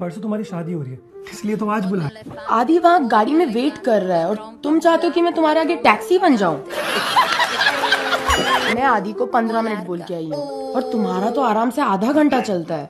परसों तुम्हारी शादी हो रही है, इसलिए तो आज बुला। आदि वहाँ, गाड़ी में वेट कर रहा है और तुम चाहते हो कि मैं तुम्हारे आगे टैक्सी बन जाऊँ? मैं आदि को पंद्रह मिनट बोल के आई हूँ और तुम्हारा तो आराम से आधा घंटा चलता है।